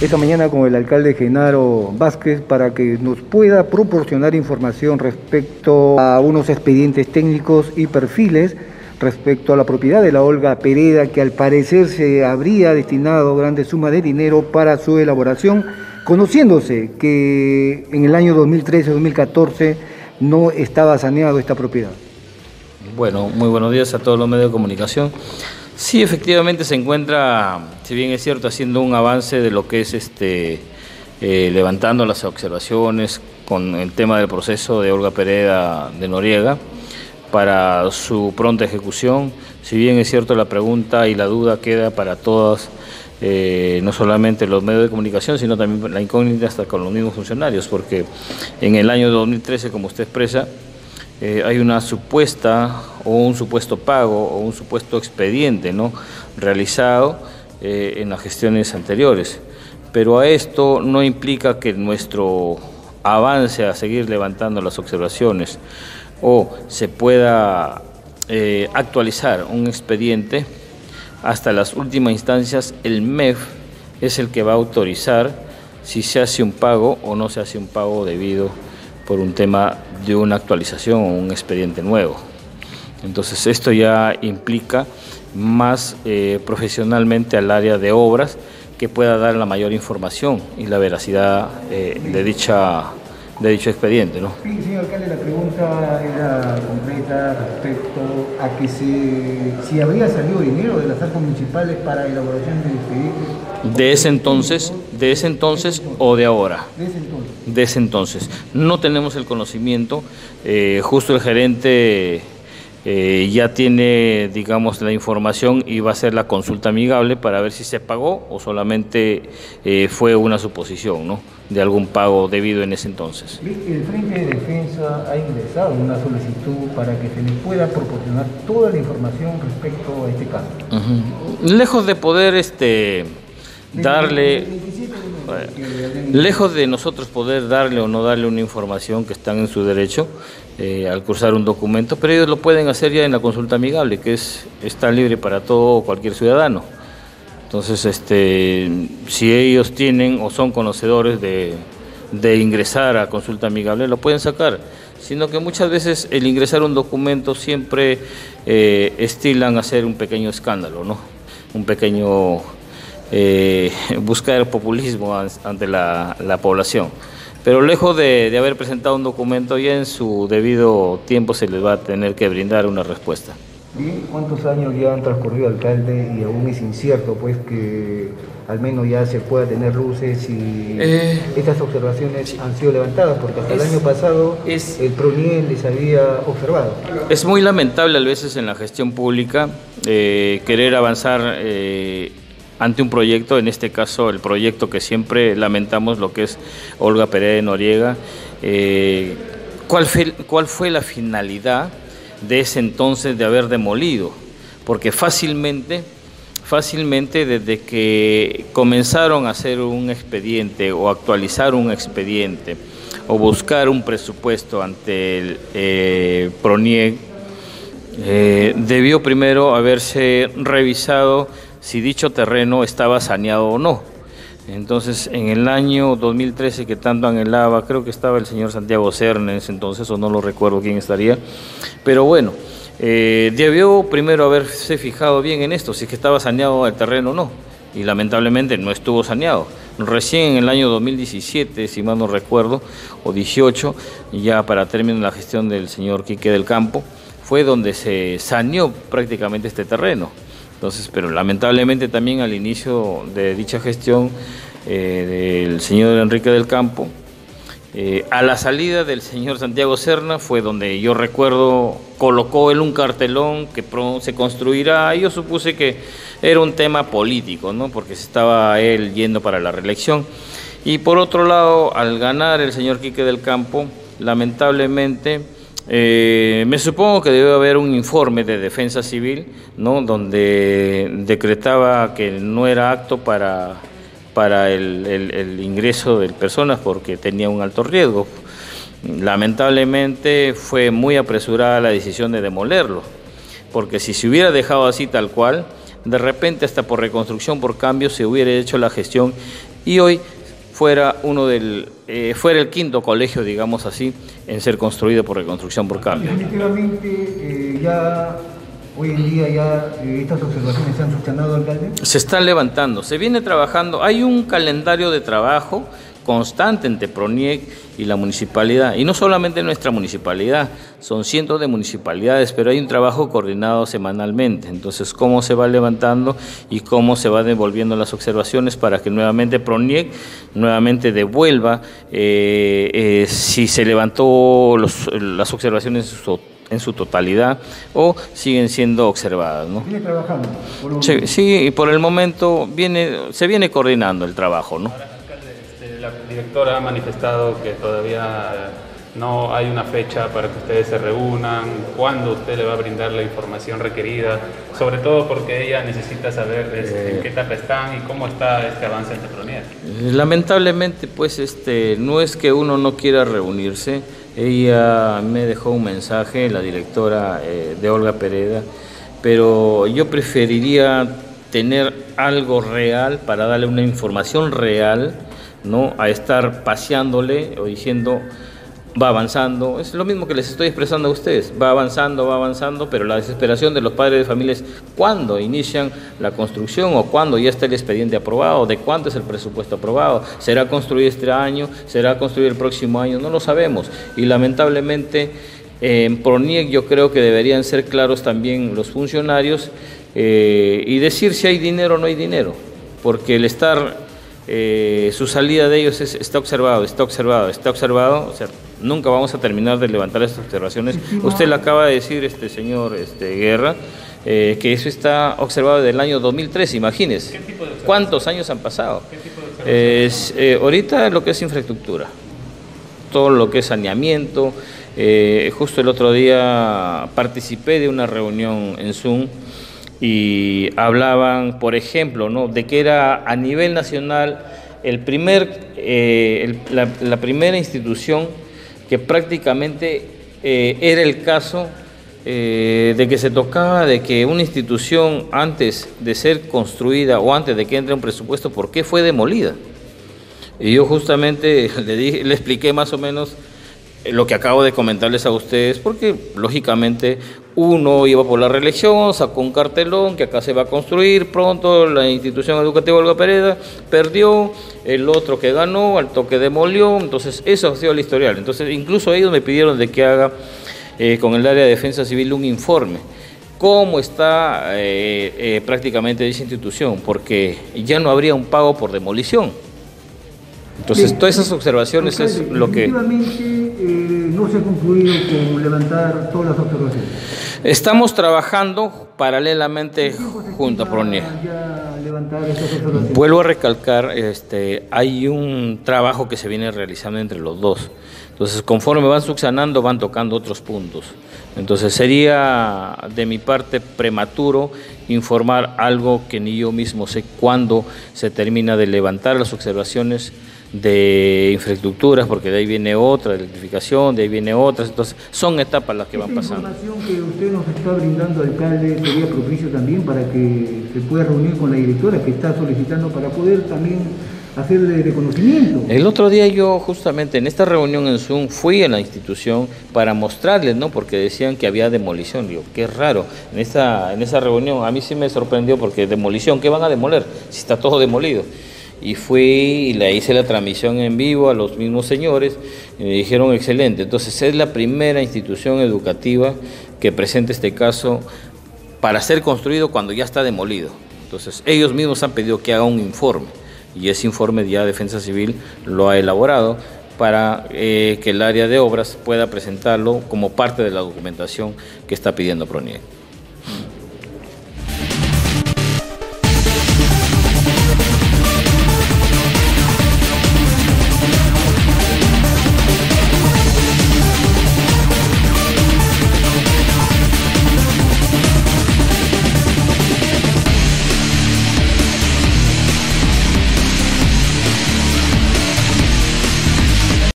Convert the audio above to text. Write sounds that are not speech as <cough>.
esta mañana con el alcalde Genaro Vázquez para que nos pueda proporcionar información respecto a unos expedientes técnicos y perfiles respecto a la propiedad de la Olga Pereda, que al parecer se habría destinado grande suma de dinero para su elaboración, conociéndose que en el año 2013-2014 no estaba saneado esta propiedad. Bueno, muy buenos días a todos los medios de comunicación. Sí, efectivamente se encuentra, si bien es cierto, haciendo un avance de lo que es este eh, levantando las observaciones con el tema del proceso de Olga Pereda de Noriega para su pronta ejecución. Si bien es cierto la pregunta y la duda queda para todas, eh, no solamente los medios de comunicación, sino también la incógnita hasta con los mismos funcionarios, porque en el año 2013, como usted expresa, eh, hay una supuesta o un supuesto pago o un supuesto expediente ¿no? realizado eh, en las gestiones anteriores. Pero a esto no implica que nuestro avance a seguir levantando las observaciones o se pueda eh, actualizar un expediente hasta las últimas instancias, el MEF es el que va a autorizar si se hace un pago o no se hace un pago debido por un tema de una actualización o un expediente nuevo. Entonces esto ya implica más eh, profesionalmente al área de obras que pueda dar la mayor información y la veracidad eh, de, dicha, de dicho expediente. ¿no? Sí, señor alcalde, la pregunta era completa respecto a que si habría salido dinero de las arcas municipales para elaboración de expedientes. De ese entonces, de ese entonces o de ahora. De ese entonces. No tenemos el conocimiento, eh, justo el gerente eh, ya tiene, digamos, la información y va a hacer la consulta amigable para ver si se pagó o solamente eh, fue una suposición, ¿no? De algún pago debido en ese entonces. El Frente de Defensa ha ingresado una solicitud para que se le pueda proporcionar toda la información respecto a este caso. Lejos de poder, este, darle Lejos de nosotros poder darle o no darle una información que están en su derecho eh, al cursar un documento, pero ellos lo pueden hacer ya en la consulta amigable, que es está libre para todo cualquier ciudadano. Entonces, este, si ellos tienen o son conocedores de, ingresar a consulta amigable, lo pueden sacar. Sino que muchas veces el ingresar un documento siempre eh, estilan hacer un pequeño escándalo, ¿no? Un pequeño eh, <laughs> buscar populismo ante la, población. Pero lejos de, haber presentado un documento, ya en su debido tiempo se les va a tener que brindar una respuesta. Bien, ¿cuántos años ya han transcurrido, alcalde, y aún es incierto pues que al menos ya se pueda tener luces y eh, estas observaciones han sido levantadas? Porque hasta el año pasado es, el PRONIEL les había observado. Es muy lamentable a veces en la gestión pública eh, querer avanzar ante un proyecto, en este caso el proyecto que siempre lamentamos, lo que es Olga Pérez Noriega. Eh, ¿cuál, fue, ¿Cuál fue la finalidad de ese entonces de haber demolido? Porque fácilmente, fácilmente desde que comenzaron a hacer un expediente o actualizar un expediente o buscar un presupuesto ante el eh, PRONIEG, eh, debió primero haberse revisado si dicho terreno estaba saneado o no. Entonces, en el año 2013 que tanto anhelaba, creo que estaba el señor Santiago Cernes entonces, o no lo recuerdo quién estaría, pero bueno, eh, debió primero haberse fijado bien en esto, si es que estaba saneado el terreno o no, y lamentablemente no estuvo saneado. Recién en el año 2017, si mal no recuerdo, o 18, ya para término la gestión del señor Quique del Campo, fue donde se saneó prácticamente este terreno. Entonces, pero lamentablemente también al inicio de dicha gestión eh, del señor Enrique del Campo, eh, a la salida del señor Santiago Serna fue donde yo recuerdo colocó él un cartelón que se construirá. Yo supuse que era un tema político, ¿no? porque se estaba él yendo para la reelección. Y por otro lado, al ganar el señor Quique del Campo, lamentablemente eh, me supongo que debe haber un informe de defensa civil, ¿no? donde decretaba que no era apto para, para el, ingreso de personas porque tenía un alto riesgo. Lamentablemente fue muy apresurada la decisión de demolerlo, porque si se hubiera dejado así tal cual, de repente hasta por reconstrucción, por cambio, se hubiera hecho la gestión y hoy fuera uno del eh, fuera el quinto colegio, digamos así, en ser construido por reconstrucción por cambio. Definitivamente eh, ya hoy en día ya eh, estas observaciones se han subsanado, alcalde. Se están levantando, se viene trabajando, hay un calendario de trabajo constante entre PRONIEC y la municipalidad. Y no solamente nuestra municipalidad, son cientos de municipalidades, pero hay un trabajo coordinado semanalmente. Entonces, cómo se va levantando y cómo se van devolviendo las observaciones para que nuevamente PRONIEC nuevamente devuelva eh, eh, si se levantó las observaciones en su totalidad o siguen siendo observadas. ¿no? Sigue trabajando. sí, sí, y por el momento viene, se viene coordinando el trabajo. ¿no? Directora ha manifestado que todavía no hay una fecha para que ustedes se reúnan, cuándo usted le va a brindar la información requerida, sobre todo porque ella necesita saber este, en qué etapa están y cómo está este avance en Tepronier. Lamentablemente, pues este, no es que uno no quiera reunirse, ella me dejó un mensaje, la directora eh, de Olga Pereda, pero yo preferiría tener algo real para darle una información real a estar paseándole o diciendo va avanzando. Es lo mismo que les estoy expresando a ustedes. Va avanzando, va avanzando, pero la desesperación de los padres de familia es cuándo inician la construcción o cuándo ya está el expediente aprobado, de cuánto es el presupuesto aprobado. ¿Será construido este año? ¿Será construido el próximo año? No lo sabemos. Y lamentablemente en PRONIEC yo creo que deberían ser claros también los funcionarios eh, y decir si hay dinero o no hay dinero. Porque el estar eh, su salida de ellos está observado, está observado, está observado, o sea, nunca vamos a terminar de levantar estas observaciones. Usted le acaba de decir, este señor este, Guerra, eh, que eso está observado desde el año 2003, imagínese. ¿Cuántos años han pasado? Es, eh, ahorita lo que es infraestructura, todo lo que es saneamiento. justo el otro día participé de una reunión en Zoom y hablaban, por ejemplo, ¿no? de que era a nivel nacional el primer, eh, la, primera institución que prácticamente eh, era el caso eh, de que se tocaba de que una institución antes de ser construida o antes de que entre un presupuesto, ¿por qué fue demolida? Y yo justamente <laughs> le, dije, le expliqué más o menos lo que acabo de comentarles a ustedes, porque lógicamente uno iba por la reelección, sacó un cartelón que acá se va a construir pronto, la institución educativa Olga Pereda perdió, el otro que ganó, al toque demolió, entonces eso ha sido el historial. Entonces incluso ellos me pidieron de que haga eh, con el área de defensa civil un informe cómo está eh, eh, prácticamente esa institución, porque ya no habría un pago por demolición. Entonces, todas esas observaciones es lo que... Eh, no se ha concluido con levantar todas las observaciones. Estamos trabajando paralelamente junto a PRONIE. Vuelvo a recalcar, este, hay un trabajo que se viene realizando entre los dos. Entonces, conforme van subsanando, van tocando otros puntos. Entonces, sería de mi parte prematuro informar algo que ni yo mismo sé cuándo se termina de levantar las observaciones de infraestructuras, porque de ahí viene otra, de electrificación, de ahí viene otras, entonces son etapas las que van pasando. ¿La información que usted nos está brindando, alcalde, sería propicio también para que se pueda reunir con la directora que está solicitando para poder también hacerle reconocimiento? El otro día yo justamente en esta reunión en Zoom fui a la institución para mostrarles, ¿no? Porque decían que había demolición. Digo, qué raro. En esa, en esa reunión a mí sí me sorprendió porque demolición, ¿qué van a demoler si está todo demolido? Y fui y le hice la transmisión en vivo a los mismos señores y me dijeron excelente. Entonces es la primera institución educativa que presenta este caso para ser construido cuando ya está demolido. Entonces ellos mismos han pedido que haga un informe y ese informe ya Defensa Civil lo ha elaborado para eh, que el área de obras pueda presentarlo como parte de la documentación que está pidiendo PRONIEC.